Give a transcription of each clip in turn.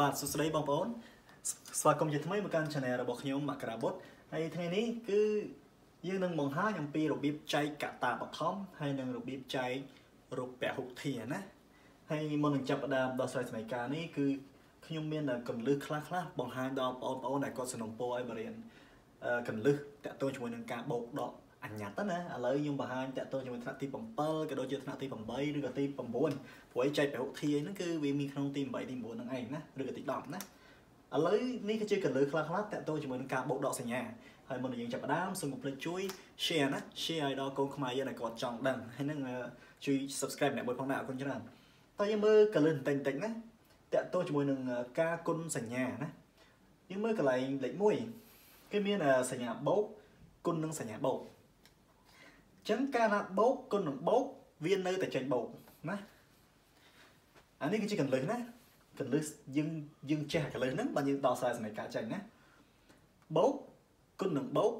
បាទសួស្តីបងប្អូនស្វាគមន៍ជាថ្មីមកកាន់ Channel របស់ខ្ញុំមករាបុតហើយថ្ងៃនេះគឺយើងនឹងបង្ហាញអំពីរបៀបចែកកតាបឋមហើយនិងរបៀបចែករូបពហុធាណាហើយមុននឹងចាប់ផ្ដើមដោះស្រាយសម័យកាលនេះគឺខ្ញុំមានកន្លឹះខ្លះខ្លះបង្ហាញដល់បងប្អូនដែលគាត់សំណពោឲ្យបរៀនកន្លឹះតាក់ទងជាមួយនឹងការបោកដក អញ្ញត្តិណាឥឡូវខ្ញុំបង្ហាញតាក់ទងជាមួយថ្នាក់ទី7ក៏ដូចជាថ្នាក់ទី8ឬក៏ទី9ព្រោះឯចែកពហុធាហ្នឹងគឺវាមានក្នុងទី8ទី9ហ្នឹងឯងណាឬក៏ទី10ណាឥឡូវនេះគឺជាកលឺខ្លះខ្លះតាក់ទងជាមួយនឹងការបោកដកសញ្ញាហើយមុននឹងយើងចាប់ផ្ដើមសូមកុំភ្លេចជួយ share ណា share ឲ្យដល់កូនខ្មែរយើងឲ្យគាត់ចង់ដឹងហើយនឹងជួយ subscribe អ្នកមួយផងដែរអរគុណច្រើនតើយើងមើលកលឺបន្តិចបន្តិចណាតាក់ទងជាមួយនឹងការគុណសញ្ញាណាយើងមើលកន្លែងលេខ1គឺមានសញ្ញាបោកគុណនឹងសញ្ញាបោក ចឹងការណាបោកគុណនឹងបោកវានៅតែចេញបោកណាអានេះគឺជាកន្លឹះណាកន្លឹះយើងយើងចេះកន្លឹះហ្នឹងបើយើងដោះស្រាយសម័យកាលចេញណាបោកគុណនឹងបោក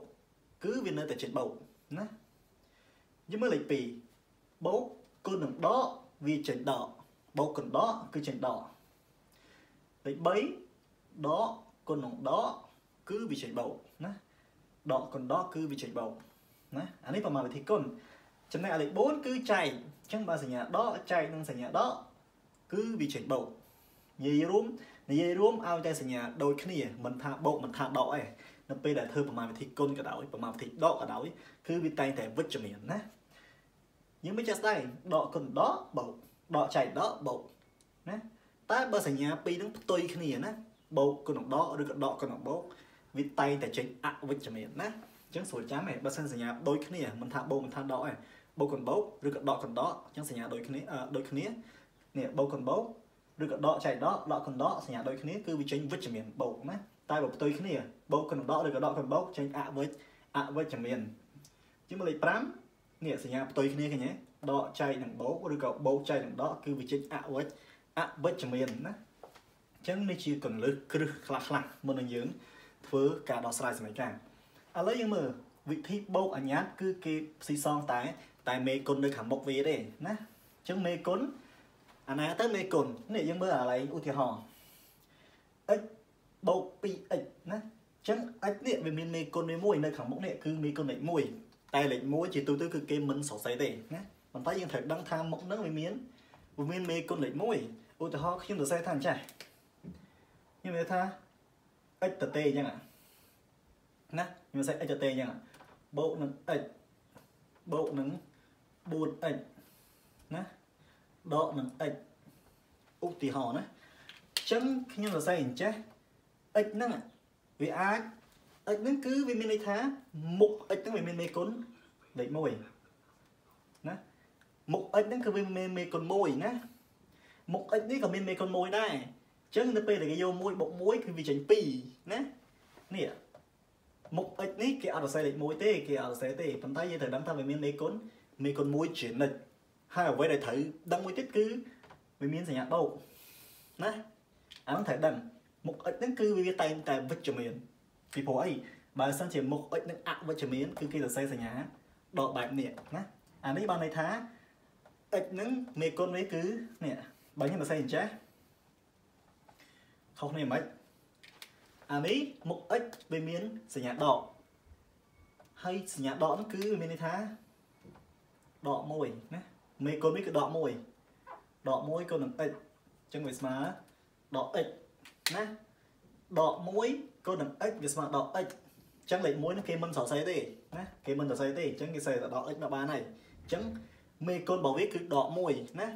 គឺវានៅតែចេញបោកណាយើងមើលលេខ2បោកគុណនឹងដកវាចេញដកបោកគុណដកគឺចេញដកលេខ3ដកគុណនឹងដកគឺវាចេញបោកណាដកគុណដកគឺវាចេញបោក ណាអានេះប្រមាណវិធីគុណចំណែកលេខ4គឺចែកអញ្ចឹងបើសញ្ញាដកចែកនឹងសញ្ញាដកគឺវាចេញបោកនិយាយរួមនិយាយរួមឲ្យតែសញ្ញាដូចគ្នាមិនថាបោកមិនថាដកឯងនៅពេលដែលធ្វើប្រមាណវិធីគុណក៏ដោយប្រមាណវិធីដកក៏ដោយគឺវាតែងតែវិជ្ជមានណាយើងមិនចេះស្ដែងដកគុណដកបោកដកចែកដកបោកណាតែបើសញ្ញាពីរហ្នឹងផ្ទុយគ្នាណាបោកគុណដកឬក៏ដកគុណបោកវាតែងតែចេញអវិជ្ជមានណា អញ្ចឹងស្រួលចាំឯងបើសិនសញ្ញាដូចគ្នាមិនថាបោកមិនថាដកឯងបោកកណ្បោកឬក៏ដកកណ្ដកអញ្ចឹងសញ្ញាដូចគ្នាដូចគ្នានេះបោកកណ្បោកឬក៏ដកចែកដកដកកណ្ដកសញ្ញាដូចគ្នាគឺវាចេញវិជ្ជមានបោកណាតែបើផ្ទុយគ្នាបោកកណ្ដកឬក៏ដកកណ្បោកចេញអវិជ្ជអវិជ្ជមានជាងលេខ5នេះសញ្ញាផ្ទុយគ្នាឃើញទេដកចែកនឹងបោកឬក៏បោកចែកនឹងដកគឺវាចេញអវិជ្ជអវិជ្ជមានណាអញ្ចឹងនេះជាកលឹះគ្រឹះខ្លះខ្លះមុននឹងយើងធ្វើការដោះស្រាយសម័យកាល ឥឡូវយើងមើលវិធីបោកអញ្ញាតគឺគេស៊ីសងតែ តែមេគុណនៅខាងមុខវាទេណាអញ្ចឹងមេគុណអាណាទៅមេគុណនេះយើងមើលអាឡៃឧទាហរណ៍ x បូក 2x ណាអញ្ចឹង x នេះវាមានមេគុណមួយនៅខាងមុខនេះគឺមេគុណលេខ1តែលេខ1ជាទូទៅគឺគេមិនសរសេរទេណាប៉ុន្តែយើងត្រូវដឹងថាមុខហ្នឹងវាមានវាមានមេគុណលេខ1ឧទាហរណ៍ខ្ញុំសរសេរថាអញ្ចេះខ្ញុំនិយាយថា x តទេអញ្ចឹងណា ខ្ញុំសេ x តទេអញ្ចឹងបូកនឹង x បូកនឹង 4x ណាដកនឹង x ឧទាហរណ៍ណាអញ្ចឹងខ្ញុំសរសេរអញ្ចេះ x ហ្នឹងវាអាច x ហ្នឹងគឺវាមានន័យថាមុខ x ហ្នឹងវាមានមេគុណលេខ1ណាមុខ x ហ្នឹងគឺវាមានមេគុណ1ណាមុខ x នេះក៏មានមេគុណ1ដែរអញ្ចឹងនៅពេលដែលគេយក1បុក1គឺវាចេញ2ណានេះ មុខ x នេះគេអត់សរសេរលេខ1ទេគេអត់សរសេរទេប៉ុន្តែយើងត្រូវដឹងថាវាមានមេគុណមេគុណ1ជានិច្ចហើយអ្វីដែលត្រូវដឹងមួយទៀតគឺវាមានសញ្ញាបូកណាអានោះត្រូវដឹងមុខ x ហ្នឹងគឺវាតែងតែវិជ្ជមានពីព្រោះអីបើសិនជាមុខ x នឹងអវិជ្ជមានគឺគេសរសេរសញ្ញាដកបែបនេះណាអានេះបានន័យថា x ហ្នឹងមេគុណនេះគឺនេះបើខ្ញុំសរសេរអញ្ចេះខុសគ្នាមិន អានេះមុខ x វាមានសញ្ញាដកហើយសញ្ញាដកហ្នឹងគឺមានន័យថាដកមួយណាមេគុណនេះគឺដក1ដក1គុណនឹង x អញ្ចឹងវាស្មើដក x ណាដក1គុណនឹង x វាស្មើដក x អញ្ចឹងលេខ1នេះគេមិនសរសេរទេណាគេមិនសរសេរទេអញ្ចឹងគេសេតែដក x មកបានហើយអញ្ចឹងមេគុណរបស់វាគឺដក1ណា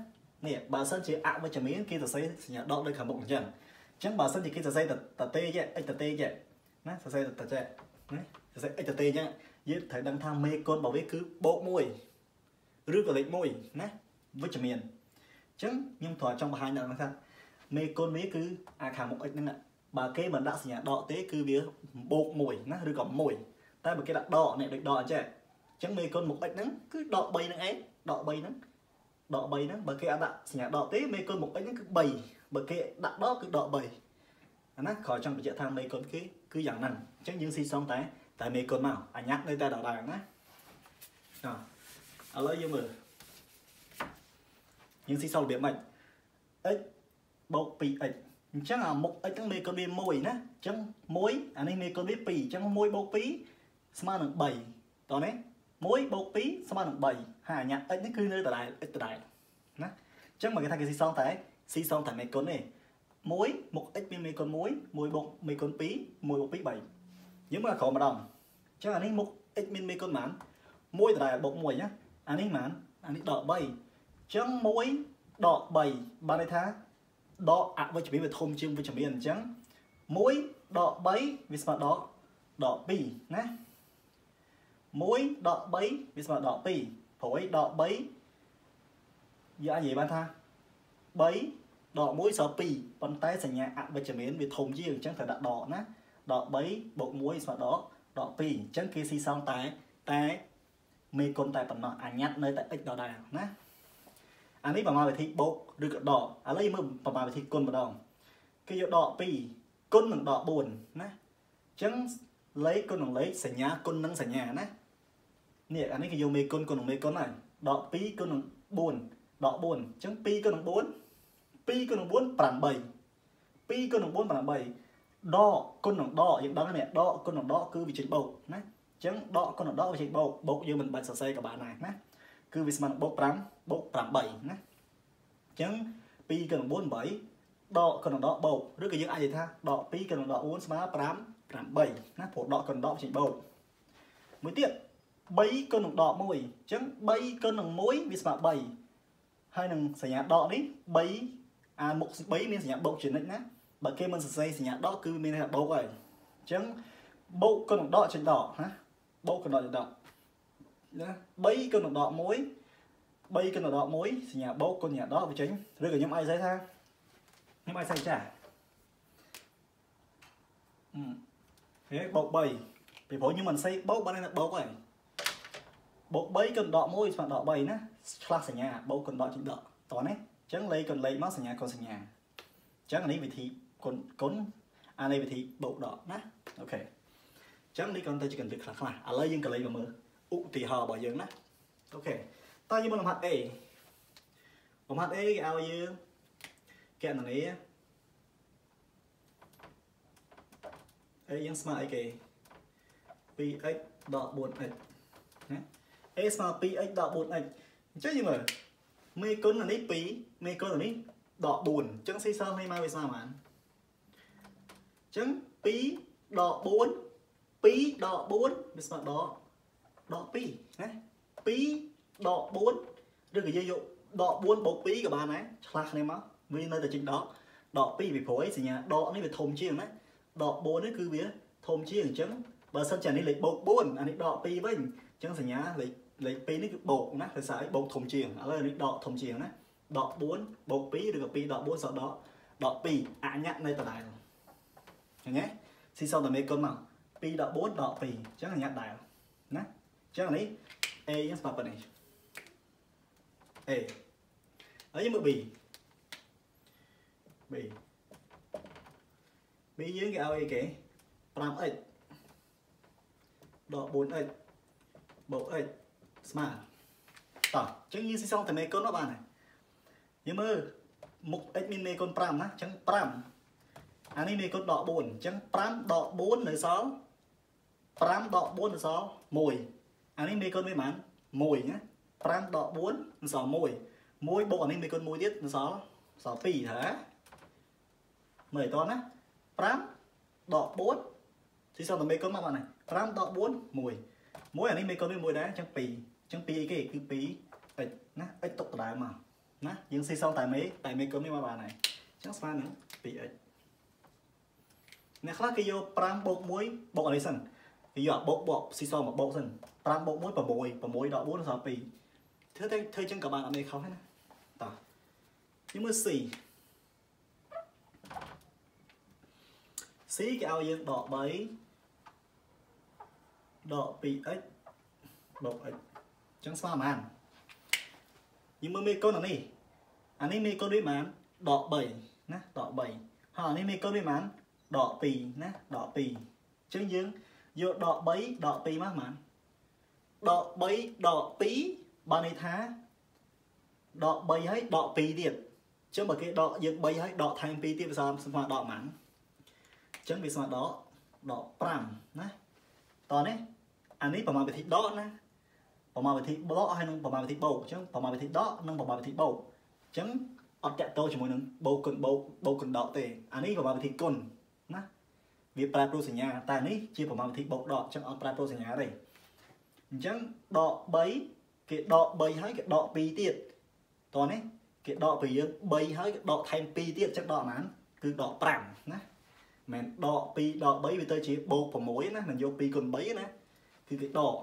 នេះបើសិនជាអវិជ្ជមានគេសរសេរសញ្ញាដកនៅខាងមុខអញ្ចឹងអញ្ចឹងបើសិនជាគេសរសេរតតេចេ x តតេចេណាសរសេរតចេណាសរសេរ x តតេអញ្ចឹងយើងត្រូវដឹងថាមេគុណរបស់វាគឺបូក1ឬក៏លេខ1ណាវិជ្ជមានអញ្ចឹងខ្ញុំត្រូវចង់បង្ហាញដល់ថាមេគុណវាគឺអាខាងមុខ x ហ្នឹងបើគេមិនដាក់សញ្ញាដកទេគឺវាបូក1ណាឬក៏1តែបើគេដាក់ដកនេះដូចដកអញ្ចឹងអញ្ចឹងមេគុណមុខ x ហ្នឹងគឺដក3ហ្នឹងឯងដក3ហ្នឹងដក3ហ្នឹងបើគេអត់ដាក់សញ្ញាដកទេមេគុណមុខ x ហ្នឹងគឺ3 បើគេដាក់ដកគឺដក3អាណាក្រោយចង់បញ្ជាក់ថាមេគុណគេគឺយ៉ាងហ្នឹងអញ្ចឹងយើងស៊ីសងតែតែមេគុណមកអញ្ញាតនៅតែដដែលណាឥឡូវយើងមើលយើងស៊ីសល់របៀបម៉េច x បូក 2x អញ្ចឹងអាមុខ x ហ្នឹងមេកូនវា1ណាអញ្ចឹង1អានេះមេកូនវា2អញ្ចឹង1បូក2ស្មើនឹង3តោះនេះ1បូក2ស្មើនឹង3ហើយអាញា x នេះគឺនៅដដែល x ដដែលណាអញ្ចឹងមកគេថាគេស៊ីសងតែ ស៊ីសងតែមេកូនទេ1មុខ x មានមេកូន1 1បូកមេកូន2 1បូក2 3យើងមើលក្រោមម្ដងអញ្ចឹងអានេះមុខ x មានមេកូនប៉ុន្មាន1ដដែលបូក1ណាអានេះប៉ុន្មានអានេះដក3អញ្ចឹង1ដក3បានន័យថាដកអវិជ្ជមានវាធំជាងវិជ្ជមានអញ្ចឹង1ដក3វាស្មើដកដក2ណា1ដក3វាស្មើដក2ព្រោះអីដក3យើងអាចនិយាយបានថា3 ដក1ស្មើ2ប៉ុន្តែសញ្ញាអវិជ្ជមានវាធំជាងអញ្ចឹងត្រូវដាក់ដកណាដក3បូក1ស្មើដកដក2អញ្ចឹងគេស៊ីសងតែតែមេគុណតែប៉ុណ្ណោះអាញាត់នៅតែ x ដដែលណាអានេះប្រមាណវិធីបូកឬក៏ដកឥឡូវមើលប្រមាណវិធីគុណម្ដងគេយកដក2គុណនឹងដក4ណាអញ្ចឹងលេខគុណនឹងលេខសញ្ញាគុណនឹងសញ្ញាណានេះអានេះគេយកមេគុណគុណនឹងមេគុណហើយដក2គុណនឹង4ដក4អញ្ចឹង2គុណនឹង4 2គុណនឹង4 8 2គុណនឹង4 8ដកគុណនឹងដកយើងដឹងនេះដកគុណនឹងដកគឺវាចេញបូកណាអញ្ចឹងដកគុណនឹងដកវាចេញបូកបូកយើងមិនបាច់សរសេរក៏បានដែរណាគឺវាស្មើនឹងបូក5បូក8ណាអញ្ចឹង2គុណនឹង4 8ដកគុណនឹងដកបូកឬក៏យើងអាចនិយាយថាដក2គុណនឹងដក4ស្មើ5 8ណាព្រោះដកគុណនឹងដកចេញបូកមួយទៀត3គុណនឹងដក1អញ្ចឹង3គុណនឹង1វាស្មើ3ហើយនឹងសញ្ញាដកនេះ3 អាមុខ3មានសញ្ញាបូកជានិច្ចណាបើគេមិនសរសេរសញ្ញាដកគឺមានថាបូកហើយអញ្ចឹងបូកគុណនឹងដកចេញដកណាបូកគុណដកចេញដកណា3គុណនឹងដក1 3គុណនឹងដក1សញ្ញាបូកគុណសញ្ញាដកវាចេញឬក៏ខ្ញុំអាចសរសេរថាខ្ញុំអាចសរសេរចាអឺហេបូក3ពីព្រោះខ្ញុំមិនសេបូកបានតែបូកហើយបូក3គុណដក1ស្មើដក3ណាឆ្លាស់សញ្ញាបូកគុណដកចេញដកតោះនេះអញ្ចឹងលេខគុណលេខមកសញ្ញាគុណសញ្ញាអញ្ចឹងអានេះវិធីគុណគុណអានេះវិធីបូកដកណាអូខេអញ្ចឹងនេះគ្រាន់តែជាកន្លឹះខ្លះខ្លះឥឡូវយើងកលេចមកមើលឧទាហរណ៍របស់យើងណាអូខេតើយើងមើលលំហាត់ A លំហាត់ A គេឲ្យយើងកណនី A យើងស្មើអីគេ 2x ដក 4x ណា A ស្មើ 2x ដក 4x អញ្ចឹងយើងមើល មេគុណអានេះ2មេគុណអានេះដក4អញ្ចឹងស៊ីសល់នេះមកវាស្មើប៉ុន្មានអញ្ចឹង2ដក4 2ដក4វាស្មើដកដក2ណា2ដក4ឬក៏យើងយកដក4បូក2ក៏បានដែរឆ្លាស់គ្នាមកវានៅតែចេញដកដក2ពីព្រោះឯសញ្ញាដកនេះវាធំជាងណាដក4នេះគឺវាធំជាងអញ្ចឹងបើសិនជានេះលេខបូក4អានេះដក2វិញអញ្ចឹងសញ្ញាលេខ លេខ2នេះគឺបូកណាភាសាអីបូកធំជាងឥឡូវនេះដកធំជាងណាដក4បូក2ឬក៏2ដក4សល់ដកដក2អញ្ញៈនៅដដែលឃើញទេស៊ីសងតែមេគុណមក2ដក4ដក2អញ្ចឹងអញ្ញៈដែរណាអញ្ចឹងនេះ A យើងស្មើប៉ុណ្នេះ A ហើយយើងមើល B B B យើងគេឲ្យអីគេ 5x ដក 4x បូក x ស្មើតោះអញ្ចឹងយើងស៊ីសងតែមេគុណមកបានហើយយើងមើលមុខ x មានមេគុណ5ណាអញ្ចឹង5អានេះមេគុណដក4អញ្ចឹង5ដក4នៅសល់5ដក4នៅសល់1អានេះមេគុណវាប៉ុន្មាន1ណា5ដក4នៅសល់1 1បូកអានេះមេគុណ1ទៀតនៅសល់សល់2ហ៎មើលឲ្យតណា5ដក4ស៊ីសល់តែមេគុណមកបានហើយ5ដក4 1 1អានេះមេគុណវា1ដែរអញ្ចឹង2អញ្ចឹង2អីគេគឺ2 x ណា x ຕົកដដែលមកណាយើងស៊ីសងតែមេតែមេគុណនេះមកបានហើយអញ្ចឹងស្មើនឹង 2x អ្នកខ្លះគេយក5បូក1បូកអានេះសិនគេយកបូកបូកស៊ីសងមកបូកសិន5បូក1 6 6ដក4សល់2ធ្វើតែធ្វើចឹងក៏បានអត់មានខុសដែរណាតោះយើងមើល C C គេឲ្យយើងដក3ដក 2x បូក x អញ្ចឹងស្មើប៉ុន្មានយើងមើលមេកុនអានេះអានេះមេកុនវាប៉ុន្មានដក3ណាដក3ហើយអានេះមេកុនវាប៉ុន្មានដក2ណាដក2អញ្ចឹងយើងយកដក3ដក2មកប៉ុន្មានដក3ដក2បានន័យថាដក3ហើយដក2ទៀតចឹងបើគេដកយើង3ហើយដកថែម2ទៀតវាស្មើស្មើដកប៉ុន្មានចឹងវាស្មើដកដក5ណាតោះនេះអានេះប្រមាណវិធីដកណា ប្រមាណវិធីដកហើយនឹងប្រមាណវិធីបូកអញ្ចឹងប្រមាណវិធីដកនិងប្រមាណវិធីបូកអញ្ចឹងអត់តាក់ទងជាមួយនឹងបូកគុណបូកបូកគុណដកទេអានេះប្រមាណវិធីគុណណាវាប្រែប្រួលសញ្ញាតែនេះជាប្រមាណវិធីបូកដកអញ្ចឹងអត់ប្រែប្រួលសញ្ញាទេអញ្ចឹងដក3គេដក3ហើយគេដក2ទៀតតោះនេះគេដកពីយើង3ហើយដកថែម2ទៀតចឹងដកប៉ុន្មានគឺដក5ណាមិនដក2ដក3វាទៅជាបូក6ណាមិនយក2គុណ3ណាគឺគេដក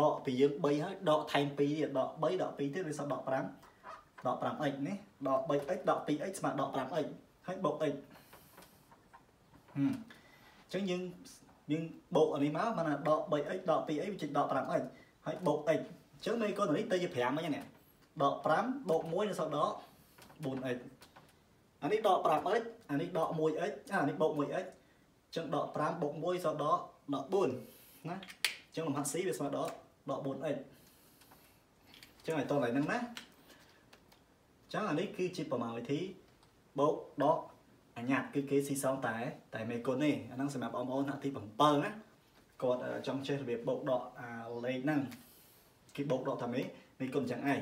ដកពីយើង3ហើយដកថែម2ទៀតដក3ដក2ទៀតវាសល់ដក5ដក 5x នេះដក 3x ដក 2x ស្មើដក 5x ហើយបូក x ហឹមអញ្ចឹងយើងយើងបូកអានេះមកបានដក 3x ដក 2x វាចេញដក 5x ហើយបូក x អញ្ចឹងមេកូននេះទៅជា5វិញនេះដក5បូក1នៅសល់ដក 4x អានេះដក 5x អានេះដក 1x អានេះបូក 1x អញ្ចឹងដក5បូក1សល់ដកដក4ណាអញ្ចឹងលំហាត់ c វាស្មើដក ដក 4x អញ្ចឹងឲ្យតោះឡើយហ្នឹងណាអញ្ចឹងអានេះគឺជាប្រមាណវិធីបូកដកអញ្ញាតគឺគេស៊ីសងតែតែមេគុណទេអាហ្នឹងសម្រាប់បងប្អូនថ្នាក់ទី7ណាគាត់ចង់ចេះរបៀបបូកដកអាលេខហ្នឹងគេបូកដកថាមេមេគុណអញ្ចឹងឯង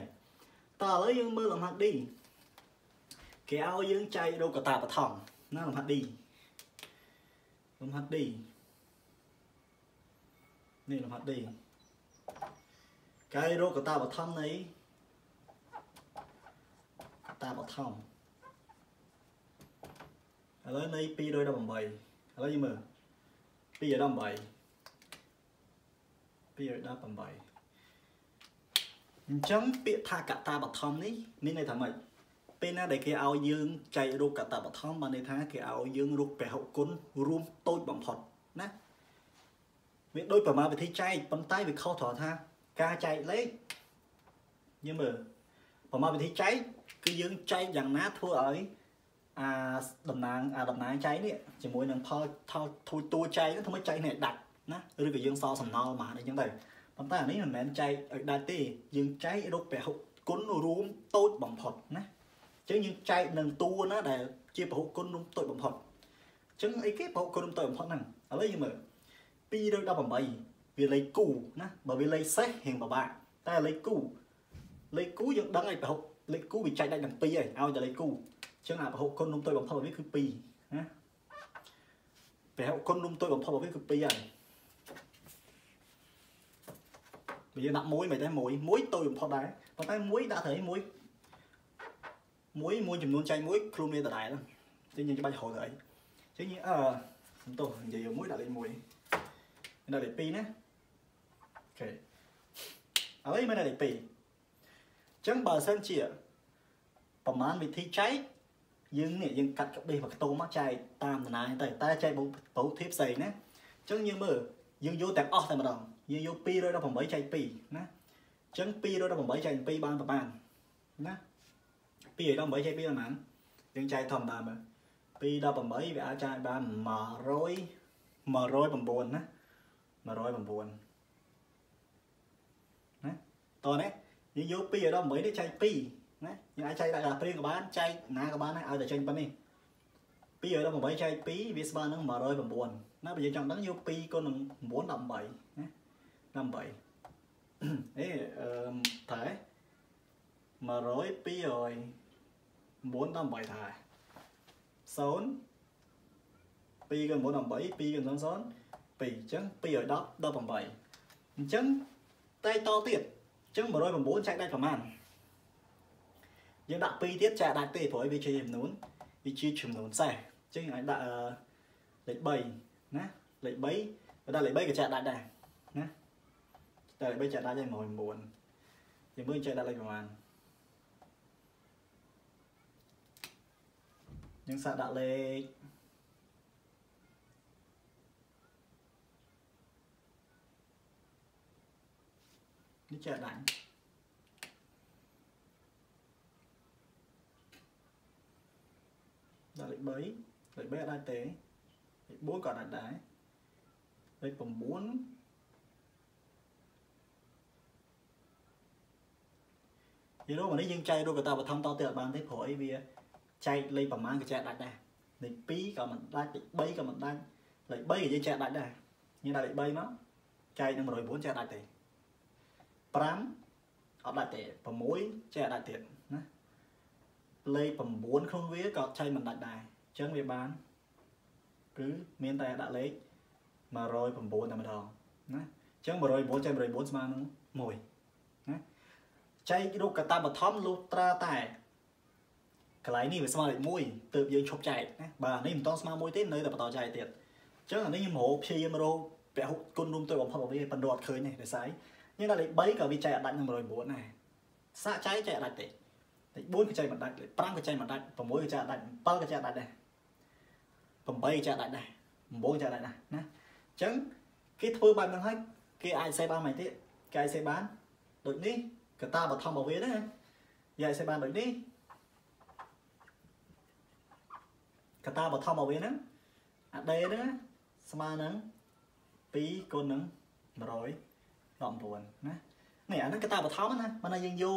តើឥឡូវយើងមើលលំហាត់ D គេឲ្យយើងចែករកកតាបឋមណាលំហាត់ D លំហាត់ D នេះលំហាត់ D កាយរកកតាបឋមនៃកតាបឋមឥឡូវនៃ218ឥឡូវយើងមើល218 218អញ្ចឹងពាក្យថាកតាបឋមនេះមានន័យថាម៉េចពេលណាដែលគេឲ្យយើងចែករូបកតាបឋមបានន័យថាគេឲ្យយើងរូបពហុគុណរួមតូចបំផុតណាវាដូចប្រមាណវិធីចែកប៉ុន្តែវាខុសត្រង់ថា ការចែកលេខយើងមើលប្រមាណវិធីចែកគឺយើងចែកយ៉ាងណាធ្វើឲ្យអាតំណាងអាតំណាងចែកនេះជាមួយនឹងផលថោធូតួចែកនោះធ្វើឲ្យចែកនេះដាច់ណាឬក៏យើងសល់សំណល់មកអីចឹងទៅប៉ុន្តែអានេះមិនមែនចែកឲ្យដាច់ទេយើងចែករូបពហុគុណរួមតូចបំផុតណាអញ្ចឹងយើងចែកនឹងតួណាដែលជាពហុគុណរួមតូចបំផុតអញ្ចឹងអីគេពហុគុណរួមតូចបំផុតហ្នឹងឥឡូវយើងមើល218 វាលេខគូណាបើវាលេខសេះរៀងពិបាកតែលេខគូលេខគូយើងដឹងហើយពហុលេខគូវាចែកដាច់នឹង2ហើយឲ្យតែលេខគូអញ្ចឹងអាពហុគុណរួមតូចបំផុតរបស់វាគឺ2ណាពហុគុណរួមតូចបំផុតរបស់វាគឺ2ហើយបើយើងដាក់មួយមិនទេមួយមួយតូចបំផុតដែរប៉ុន្តែមួយដាក់ត្រូវមួយមួយមួយចំនួនចែកមួយខ្លួនវាដដែលចឹងយើងច្បាច់រហូតទៅអីចឹងយើងអឺសំទោសនិយាយមួយដាក់លេខ1ដាក់លេខ2ណាអូ ខេឥឡូវមកដាក់លេខ2ចឹងបើសិនជាប្រមាណវិធីចែកយើងនេះយើងកាត់ក្បេសមកខ្ទមមកចែកតាមដំណើរទៅតែចែកបងប្រភេទផ្សេងណាចឹងយើងមើលយើងយកទាំងអស់តែម្ដងយើងយក218ចែក2ណាអញ្ចឹង218ចែក2បានប្រហែលណា218ចែក2ប្រហែលយើងចែកធម្មតាមើល218វាអាចចែកបាន100 109ណា109ណា តោះនេះយើងយក218នេះចែក2ណាយើងអាចចែកដាក់ដល់ព្រៀងក៏បានចែកណាក៏បានឲ្យតែចេញប៉ុណ្នេះ218ចែក2វាស្មើនឹង109ណាបើយើងចង់ដឹងយក2គុណនឹង9 18ណា18អេអឺតែ100 200 9ដល់8ថា0 2ក៏9ដល់8 2ក៏0 0 2អញ្ចឹង2ឲ្យ10 18អញ្ចឹងតែតទៀត អញ្ចឹង109ចែកដាច់ប្រមាណយើងដាក់2ទៀតចែកដាច់ទេព្រោះវាជាចំនួនវាជាចំនួនសេះអញ្ចឹងឲ្យដាក់លេខ3ណាលេខ3បើដាក់លេខ3ក៏ចែកដាច់ដែរណាតែបីចាក់ដាច់ឲ្យ109យើងមើលចាក់ដាច់លេខប្រហែលយើងសាកដាក់លេខ នេះចាក់ដាច់ដាក់លេខ3លេខ3អត់ដាច់ទេលេខ4ក៏ដាច់ដែរលេខ9យើងរកមកនេះយើងចែករកកតាបឋមតទៅអត់បានទេព្រោះអីវាចែកលេខប្រមាណក៏ចែកដាច់ដែរលេខ2ក៏មិនដាច់លេខ3ក៏មិនដាច់លេខ3ក៏យើងចែកដាច់ដែរយើងដាក់លេខ3មកចែកនឹង109ចែកដាច់ទេ 5អត់ដាច់ទេ6ចែកដាច់ទៀតណាលេខ9ក្នុងវាក៏ចែកមិនដាច់ដែរអញ្ចឹងវាបានគឺមានតែដាក់លេខ109តែម្ដងណាអញ្ចឹង109ចែក109ស្មើនឹង1ណាចែករូបកតាបឋមលុត្រាតែកន្លែងនេះវាស្មើលេខ1ទើបយើងឈប់ចែកណាបាទនេះមិនតស្មើ1ទេនៅតែបន្តចែកទៀតអញ្ចឹងអានេះខ្ញុំរកព្យាយាមរកពហុគុណរួមទៅបំផុតរបស់វាប៉ុន្តែអត់ឃើញទេដោយសារ យើងដល់លេខ3ក៏វាចែកអត់ដាច់នឹង109ដែរសាកចែកចែកអត់ដាច់ទេលេខ4ក៏ចែកមិនដាច់លេខ5ក៏ចែកមិនដាច់6ក៏ចែកអត់ដាច់7ក៏ចែកអត់ដាច់ដែរ8ក៏ចែកអត់ដាច់ដែរ9ចែកអត់ដាច់ណាណាអញ្ចឹងគេធ្វើបែបហ្នឹងហើយគេអាចសេបានមិនទេគេអាចសេបានដូចនេះកតាបឋមរបស់វាណាយើងអាចសេបានដូចនេះកតាបឋមរបស់វាហ្នឹងអាដេហ្នឹងស្មើនឹង2គុណនឹង 119ណានេះអាហ្នឹងកតាបឋមណាមិនថាយើងយក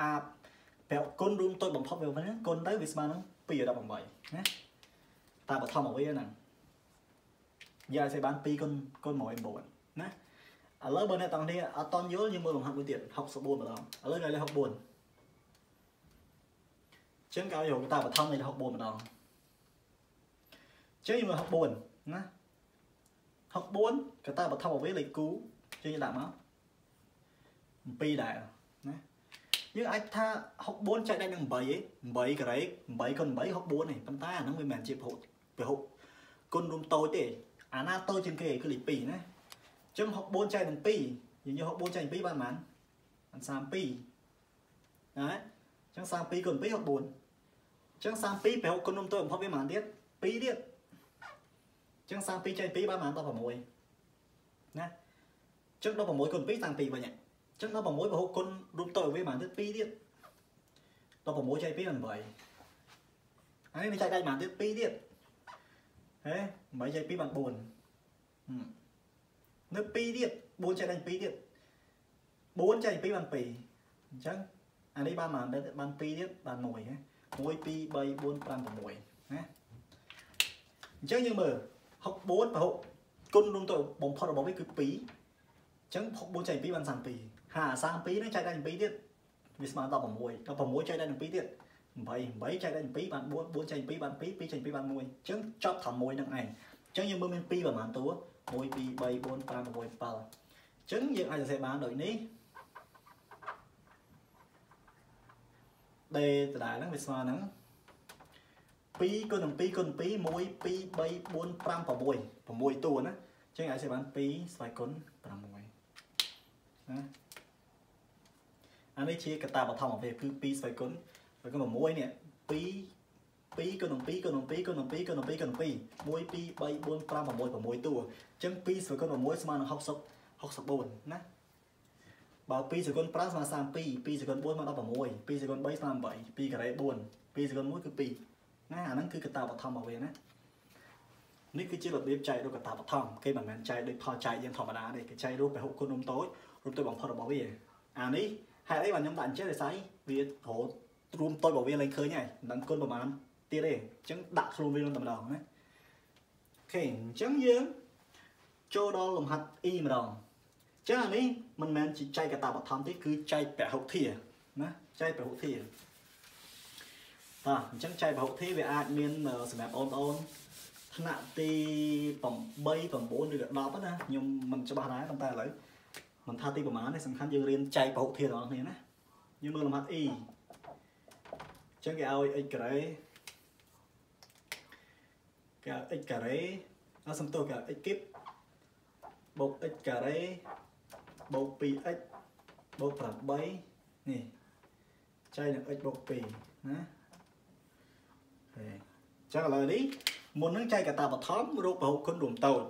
អាប្រគុណរួមតូចបំផុតវាហ្នឹងគុណទៅវាស្មើនឹង218ណាតាបឋមរបស់វាហ្នឹងយើងអាចសេបាន2គុណគុណ119ណាឥឡូវបើអ្នកទាំងនេះអត់តន់យល់យើងមើលលំហាត់មួយទៀត64ម្ដងឥឡូវគេលេខ64ចឹងគេឲ្យយកតាបឋមនៃ64ម្ដងចឹងយើងមើល64ណា64កតាបឋមអ្វីលេខគូចឹង យើងដាក់មក7ដែរណាយើងអាចថា64ចែកដាច់នឹង8ឯង8ការ៉េ8គុណ8 64ឯងប៉ុន្តែអាហ្នឹងវាមិនមែនជាពហុពហុគុណរួមតូចទេអាណាតូចជាងគេគឺលេខ2ណាចឹង64ចែកនឹង2យើងយក64ចែកនឹង2បានប៉ុន្មានបាន32ណាចឹង32គុណ2 64ចឹង32ប្រហុកគុណនំតូចបំផុតវាប៉ុន្មានទៀត2ទៀតចឹង32ចែក2បានប៉ុន្មាន16ណា ចឹង16គុណ232វិញចឹង16ប្រហុកគុណរូបតូចវាប៉ុន្មានទៀត2ទៀត16ចែក2បាន8ហើយនេះចែកដាច់ប៉ុន្មានទៀត2ទៀតហេ8ចែក2បាន4នៅ2ទៀត4ចែកដល់2ទៀត4ចែក2បាន2អញ្ចឹងអានេះបានបានបាន2ទៀតបាន1ណា1 2 3 4 5 6ណាអញ្ចឹងយើងមើល64ប្រហុកគុណរួមទៅបំផុតរបស់វាគឺ2 អញ្ចឹង64ចែក2បាន32ហា32នេះចែកដល់2ទៀតវាស្មើ16 16ចែកដល់2ទៀត8 8ចែកដល់2បាន4 4ចែក2បាន2 2ចែក2បាន1អញ្ចឹងចប់ត្រឹម1នឹងឯងអញ្ចឹងយើងមើលមាន2ប្រហែលតួ1 2 3 4 5 6 7អញ្ចឹងយើងអាចសរសេរបានដូចនេះដេដដែលហ្នឹងវាស្មើនឹង2គុណនឹង2គុណ2 1 2 3 4 5 6 6តួណាអញ្ចឹងអាចសរសេរបាន2ស្វ័យគុណ6 ណាអានេះជាកតាបឋមអវេគឺ2ស្វ័យគុណស្វ័យគុណ6នេះ2 2គុណនឹង2គុណនឹង2គុណនឹង2គុណនឹង2គុណនឹង2 1 2 3 4 5 6 6តួអញ្ចឹង2ស្វគុណ6ស្មើនឹង60 64ណាបើ2សគុណ5ស្មើ32 2សគុណ4ស្មើ16 2សគុណ3ស្មើ8 2ការ៉េ4 2សគុណ1គឺ2ណាអាហ្នឹងគឺកតាបឋមរបស់វាណានេះគឺជារបៀបចែករូបកតាបឋមគេមិនមែនចែកដូចផលចែកយ៉ាងធម្មតាទេគេចែករូបពហុគុណនំតូច រូបតូចបំផុតរបស់វាអានេះហេតុអីបានខ្ញុំដាក់អញ្ចឹងដោយសារវារហូតរួមតូចរបស់វាឡើងឃើញហើយមិនគុណប្រហែលទៀតទេអញ្ចឹងដាក់ខ្លួនវាតែម្ដងណាអូខេអញ្ចឹងយើងចូលដល់លំហាត់ E ម្ដងអញ្ចឹងអានេះមិនមែនជាចែកកតាបឋមទេគឺចែកពហុធាណាចែកពហុធាបាទអញ្ចឹងចែកពហុធាវាអាចមានសម្រាប់បងប្អូនថ្នាក់ទី8 9ឬក៏10ណាខ្ញុំមិនច្បាស់ដែរប៉ុន្តែឥឡូវ មិនថាទីប្រហែលទេសំខាន់យើងរៀនចែកពហុធារបស់គ្នាណាយើងមើលលំហាត់ E អញ្ចឹងគេឲ្យ x ការ៉េគេហៅ x ការ៉េអត់សំទោសគេហៅ x គីបបូក x ការ៉េបូក 2x បូក8នេះចែកនឹង x បូក2ណាហេចឹងឥឡូវនេះមុននឹងចែកកតាបឋមរូបពហុគុណរួមតូច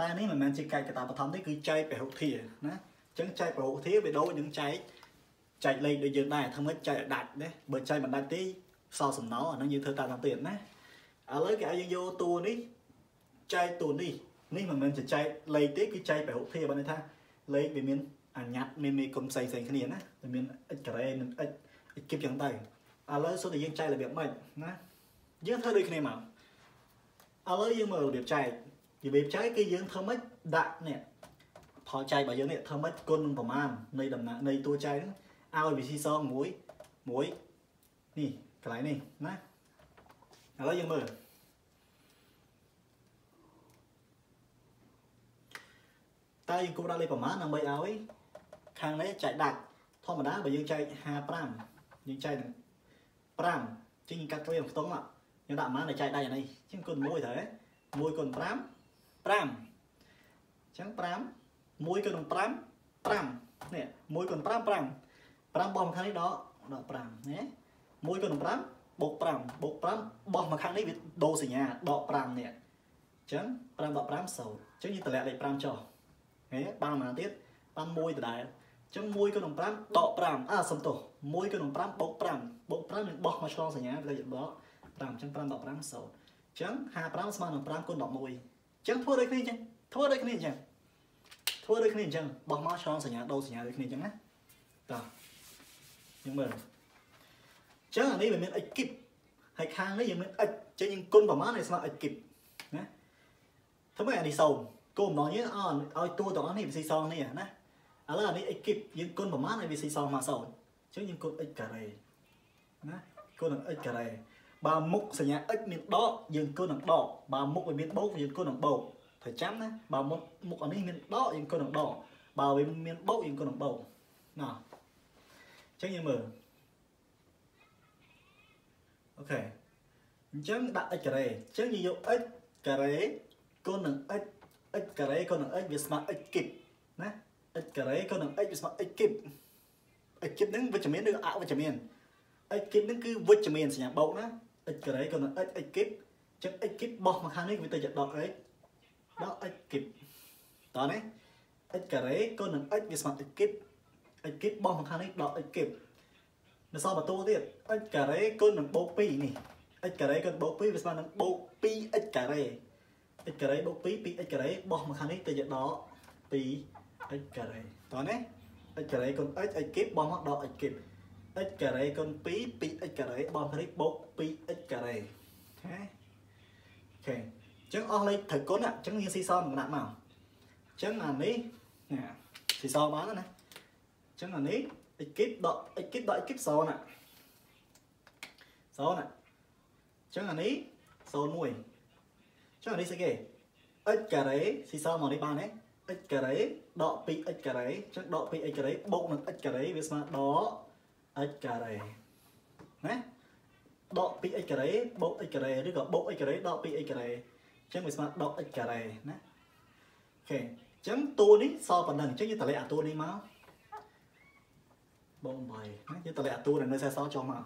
តែនេះមិនមែនជាចែកកតាបឋមទេគឺចែកពហុធាណា អញ្ចឹងចែកពហុធាវាដូចនឹងចែកចែកលេខដូចយើងដែរធ្វើម៉េចចែកដាច់ណាបើចែកមិនដាច់ទេសល់សំណល់អានឹងយើងធ្វើតាមតាមទៀតណាឥឡូវគេឲ្យយើងយកតួនេះចែកតួនេះនេះមិនមែនចែកលេខទេគឺចែកពហុធាបើន័យថាលេខវាមានអញ្ញត្តិមានមេគុណផ្សេងផ្សេងគ្នាណាវាមាន x ការ៉េនិង x x គីបចឹងទៅឥឡូវសូមតែយើងចែករបៀបម៉េចណាយើងធ្វើដូចគ្នាមកឥឡូវយើងមើលរបៀបចែករបៀបចែកគឺយើងធ្វើម៉េចដាក់នេះ ផលចែករបស់យើងនេះធ្វើម៉េចគុណនឹងប្រមាណនៃដំណាក់នៃតួចែកហ្នឹងឲ្យវាស៊ីសងមួយមួយនេះកន្លែងនេះណាឥឡូវយើងមើលតើយើងគួរដាក់លេខប្រមាណដើម្បីឲ្យខាងនេះចែកដាច់ធម្មតាបើយើងចែក55យើងចែកនឹង5ជាងកាត់វាក្នុងខ្ទង់យើងដាក់ប្រមាណ để ចែកដាច់អានេះជាងគុណ1ត្រូវទេ1គុណ5 5អញ្ចឹង5 1គុណនឹង5 5នេះ1គុណ5 5 5បោះមកខាងនេះដកដក5ណា1គុណនឹង5បូក5បូក5បោះមកខាងនេះវាដូរសញ្ញាដក5នេះអញ្ចឹង5ដក5 0អញ្ចឹងយើងតម្លាក់លេខ5ចុះហេបានប៉ុន្មានទៀតបាន1ដដែលអញ្ចឹង1គុណនឹង5ដក5អាសំទោស1គុណនឹង5បូក5បូក5នឹងបោះមកឆ្លងសញ្ញាលេខដក5អញ្ចឹង5ដក5 0អញ្ចឹង55ស្មើនឹង5គុណ11អញ្ចឹងធ្វើដូចគ្នាអញ្ចឹងធ្វើដូចគ្នាអញ្ចឹង ធ្វើដូចគ្នាអញ្ចឹងបោះមកឆ្លងសញ្ញាដូរសញ្ញាដូចគ្នាអញ្ចឹងណាតោះយើងមើលអញ្ចឹងអានេះវាមាន x គីបហើយខាងនេះយើងមាន x ចឹងយើងគុណប្រមាណឲ្យស្មើ x គីបណាធ្វើម៉េចអានេះសូមគោលបំណងយើងឲ្យតួទាំងអស់នេះវាស៊ីសងនេះណាឥឡូវអានេះ x គីបយើងគុណប្រមាណឲ្យវាស៊ីសងមកសូនអញ្ចឹងយើងគុណ x ការ៉េណាគុណនឹង x ការ៉េបើមុខសញ្ញា x មានដកយើងគុណនឹងដកបើមុខវាមានបូកយើងគុណនឹងបូក ត្រូវចាំណាបើមុខមុខអានេះមានដកយើងគុណនឹងដកបើវាមានបូកយើងគុណនឹងបូកណាអញ្ចឹងយើងមើលអូខេអញ្ចឹងដាក់ x ការ៉េអញ្ចឹងយើងយក x ការ៉េគុណនឹង x x ការ៉េគុណនឹង x វាស្មើ x គីបណា x ការ៉េគុណនឹង x វាស្មើ x គីប x គីបហ្នឹងវិជ្ជមានឬអវិជ្ជមាន x គីបហ្នឹងគឺវិជ្ជមានសញ្ញាបូកណា x ការ៉េគុណនឹង x x គីបចឹង x គីបបោះមកខាងនេះវាទៅជាដក x ដក x គីបតោះនេះ x ការ៉េគុណនឹង x វាស្មើ x គីប x គីបបោះមកខាងនេះដក x គីបនៅសល់បន្ទូទៀត x ការ៉េគុណនឹងបូក2នេះ x ការ៉េគុណបូក2វាស្មើនឹងបូក 2x ការ៉េ x ការ៉េបូក2 2x ការ៉េបោះមកខាងនេះទៅជាដក 2x ការ៉េតោះនេះ x ការ៉េគុណ x x គីបបោះមកដក x គីប x ការ៉េគុណ2 2x ការ៉េបោះខាងនេះបូក 2x ការ៉េអូខេអ ញ្ចឹងអស់លេខត្រូវគុណអញ្ចឹងយើងស៊ីសមកដាក់មកអញ្ចឹងអានេះស៊ីសបានណាអញ្ចឹងអានេះ x គីបដក x គីបដក x គីប0ណា0ណាអញ្ចឹងអានេះ01អញ្ចឹងអានេះស្អីគេ x ការ៉េស៊ីសមកនេះបានទេ x ការ៉េដក 2x ការ៉េអញ្ចឹងដក 2x ការ៉េបូកនឹង x ការ៉េវាស្មើដក x ការ៉េណាដក 2x ការ៉េបូក x ការ៉េឬក៏បូក x ការ៉េដក 2x ការ៉េ អញ្ចឹងវាស្មើដក x ការ៉េណាអូខេអញ្ចឹងតួនេះសល់ប៉ុណ្ណឹងអញ្ចឹងយើងតម្លាក់អាតួនេះមកបង8ណាយើងតម្លាក់អាតួដែលនៅសេសសល់ចុះមកអូ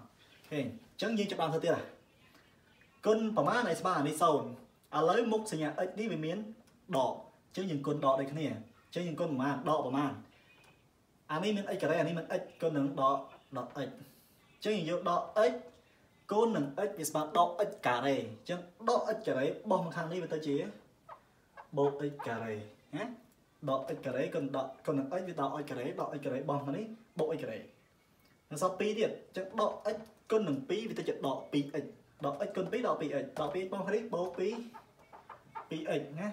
ខេអញ្ចឹងយើងចាប់បានធ្វើទៀតហ่ะគុណប្រមាណឲ្យស្មើអានេះ0ឥឡូវមុខសញ្ញា x នេះវាមានដកអញ្ចឹងយើងគុណដកដូចគ្នាអញ្ចឹងយើងគុណប្រមាណដកប្រមាណអានេះមាន x ការ៉េអានេះមាន x គុណនឹងដកដក x អញ្ចឹងយើងយកដក x កូននឹង x វាស្មើដក x ការ៉េអញ្ចឹងដក x ការ៉េបោះមកខាងនេះវាទៅជាបូក x ការ៉េណាដក x ការ៉េគុណដកគុណនឹង x វាដក x ការ៉េដក x ការ៉េបោះមកនេះបូក x ការ៉េនៅសល់2ទៀតអញ្ចឹងដក x គុណនឹង2វាទៅជាដក 2x ដក x គុណ2ដក 2x ដក 2x បោះខាងនេះបូក2 2x ណា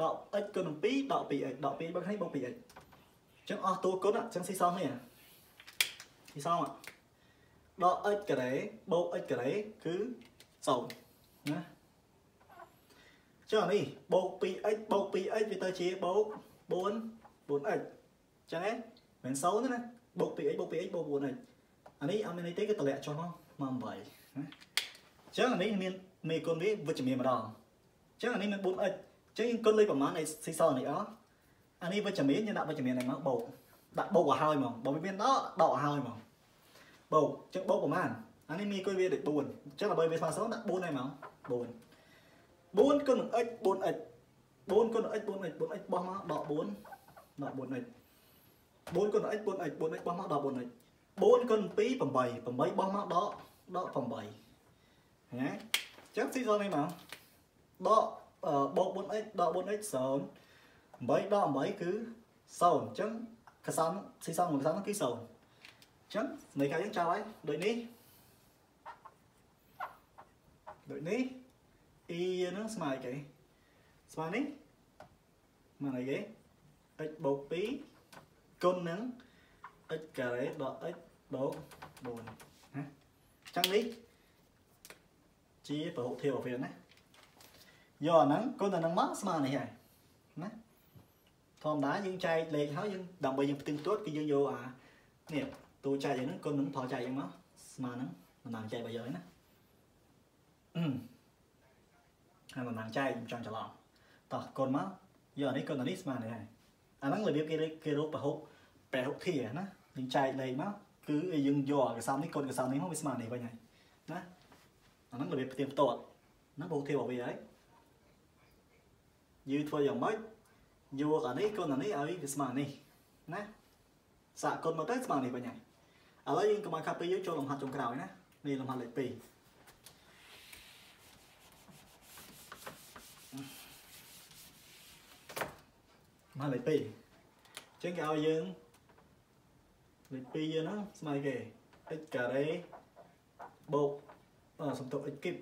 ដក x គុណនឹង2ដក 2x ដក 2x បោះខាងនេះបូក 2x អញ្ចឹងអស់តួគុណអញ្ចឹងស៊ីសមនេះស៊ីសមអ่ะ ដក x ការ៉េបូក x ការ៉េគឺ0ណាចុះនេះបូក 2x បូក 2x វាទៅជាបូក4 4x ចឹងហ៎មិន0ទេណាបូក 2x បូក 2x បូក 4x អានេះអត់មានន័យទេគឺតម្លាក់ចុះមកមក8ណាចឹងអានេះមានមេគុណវាវិជ្ជមានម្ដងចឹងអានេះមាន 4x ចឹងយើងគុណលេខប្រមាណឲ្យស៊ីសនេះអស់អានេះវិជ្ជមានយើងដាក់វិជ្ជមានហ្នឹងមកបូកដាក់បូកឲ្យហើយហ្មងបើវាមានដកដកឲ្យហើយហ្មង បូកអញ្ចឹងបូកប្រហែលអានេះមានគុយវាដូច4អញ្ចឹងដើម្បីវាស្មើ0ដាក់4ហើយមក4 4គុណនឹង x 4x 4គុណនឹង x 4x 4x បោះមកដក4ដក 4x 4គុណនឹង x 4x 4x បោះមកដក 4x 4គុណ2 8 8បោះមកដកដក8ណាអញ្ចឹងស៊ី0នេះមកដកបូក 4x ដក 4x 0 8ដក8គឺ0អញ្ចឹងកសនស៊ីសងមួយកសនគឺ0 អញ្ចឹងនៃកាយយើងចោលហើយដូចនេះដូចនេះ e ហ្នឹងស្មើអីគេស្មើនេះស្មើអីគេ x បូក2គុណនឹង x ការ៉េដក x បូក4ណាចឹងនេះជាពហុធាតុរបស់វាណាយកអាហ្នឹងគុណអាហ្នឹងមកស្មើនេះហើយណាធម្មតាយើងចែកលេខហើយយើងដើម្បីយើងផ្ទឹងផ្ទាត់គឺយើងយកអានេះ តួចែកហ្នឹងគុណនឹងថយចែកហ្នឹងមកស្មើហ្នឹងតំណាងចែករបស់យើងណាអឺហើយតំណាងចែកខ្ញុំចង់ច្រឡំតោះគុណមកយកអានេះគុណអានេះស្មើនេះហើយអាហ្នឹងរបៀបគេគេរកពហុពហុធាណាយើងចែកលេខមកគឺយើងយកកសោមនេះគុណកសោមនេះមកវាស្មើនេះវិញហើយណាអាហ្នឹងរបៀបផ្ទៀងផ្ទាត់ណាពហុធារបស់វាហើយយើងធ្វើយ៉ាងម៉េចយកអានេះគុណអានេះឲ្យវាស្មើនេះណាសាកគុណមកទៅស្មើនេះវិញហើយ ឥឡូវយើងកុំឲ្យខាត់ពីយើងចូលលំហាត់ចុងក្រោយណានេះលំហាត់លេខ2មកលេខ2អញ្ចឹងគេឲ្យយើងលេខ2យើងហ្នឹងស្មើគេ x ការ៉េបូកអសំទុក x គីប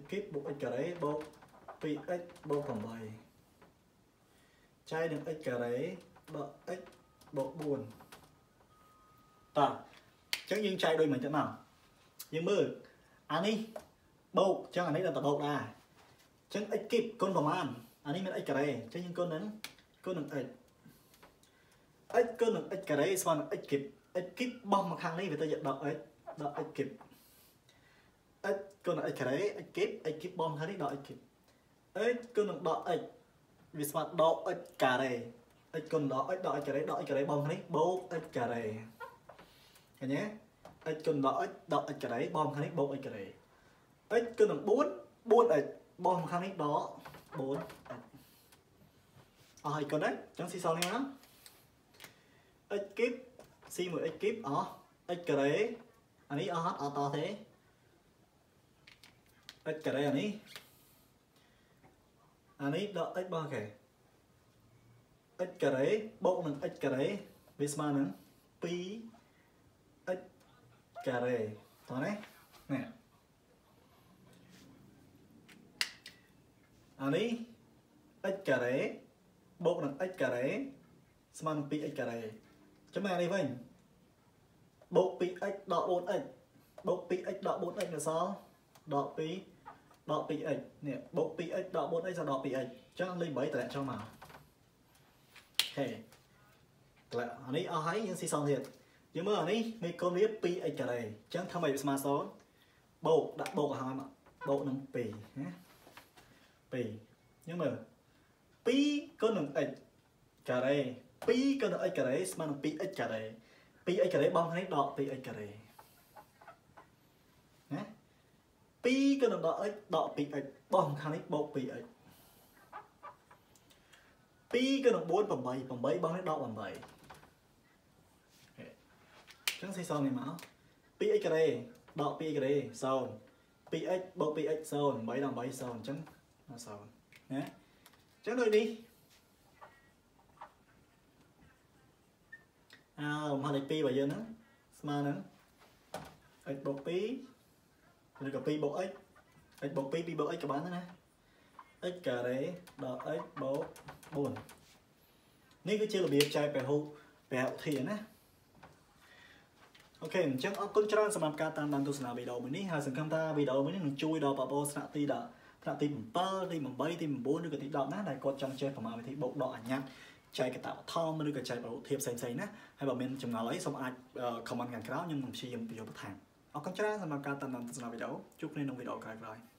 x គីបបូក x ការ៉េបូក 2x បូក8ចែកនឹង x ការ៉េដក x បូក4 តោះអញ្ចឹងយើងចែកដូចមិនចឹងមកយើងមើលអានេះបូកអញ្ចឹងអានេះដល់តបូកដែរអញ្ចឹង x គីបគុណប្រមាណអានេះមាន x ការ៉េអញ្ចឹងយើងគុណនឹងគុណនឹង x x គុណនឹង x ការ៉េស្មើនឹង x គីប x គីបបោះមកខាងនេះវាទៅយកដក x ដក x គីប x គុណនឹង x ការ៉េ x គីប x គីបបោះមកខាងនេះដក x គីប x គុណនឹងដក x វាស្មើដក x ការ៉េ x គុណដក x ដក x ការ៉េដក x ការ៉េបងខាងនេះបូក x ការ៉េ ឃើញទេ x គុណដក x ដក x ការ៉េបងខាងនេះបូក x ការ៉េ x គុណនឹង4 4x បងខាងនេះដក 4x អស់ហើយគុណទេអញ្ចឹងស៊ីសល់នេះណា x គីប c មួយ x គីបអស់ x ការ៉េអានេះអស់អត់អត់តទេ x ការ៉េអានេះអានេះដក x របស់គេ x ការ៉េបូកនឹង x ការ៉េវាស្មើនឹង 2x ការ៉េតោះណានេះអានេះ x ការ៉េបូកនឹង x ការ៉េស្មើនឹង 2x ការ៉េចំណែកអានេះវិញបូក 2x ដក 4x បូក 2x ដក 4x នៅសល់ដក2ដក 2x នេះបូក 2x ដក 4x ដល់ដក 2x អញ្ចឹងលេខ8តម្លាក់ចុះមកអូខេតម្លាក់អានេះអស់ហើយយើងស៊ីសងទៀត យើងមើលអានេះមេកូនវា 2x ការ៉េអញ្ចឹងធ្វើម៉េចវាស្មើ0បូកដាក់បូកឲ្យមកបូកនឹង2ណា2យើងមើល2គុណនឹង x ការ៉េ2គុណនឹង x ការ៉េស្មើនឹង 2x ការ៉េ 2x ការ៉េបងខាងនេះដក 2x ការ៉េ2ក៏នឹងដក x ដក 2x បោះខាងនេះបូក 2x 2ក៏នឹង4 8 8បោះនេះដក8អញ្ចឹងសេសងនេះមក 2x ការ៉េដក 2x ការ៉េ0 2x បូក 2x 0 8ដល់8 0អញ្ចឹងមក0ណាអញ្ចឹងដូចនេះអើលំហាត់លេខ2របស់យើងហ្នឹងស្មើនឹង x បូក2ឬក៏2បូក x x បូក2 2បូក x ក៏បានដែរណា x ការ៉េដល់ x បូក4នេះគឺជារបៀបចែកពហុពហុធាតុណា អូខេអញ្ចឹងអរគុណច្រើនសម្រាប់ការតាមដានទស្សនាវីដេអូមួយនេះហើយសង្ឃឹមថាវីដេអូមួយនេះនឹងជួយដល់បងប្អូនស្នាក់ទីដល់ថ្នាក់ទី7ទី8ទី9ឬក៏ទី10ណាដែលគាត់ចង់ចេះប្រមាណវិធីបូកដកអញ្ញត្តិចែកកតាបឋមឬក៏ចែកប្រវត្តិធៀបផ្សេងៗណាហើយបើមានចម្ងល់អីសូមអាច comment ខាងក្រោមខ្ញុំនឹងព្យាយាមបញ្យល់បន្ថែមអរគុណច្រើនសម្រាប់ការតាមដានទស្សនាវីដេអូជួបគ្នាក្នុងវីដេអូក្រោយៗ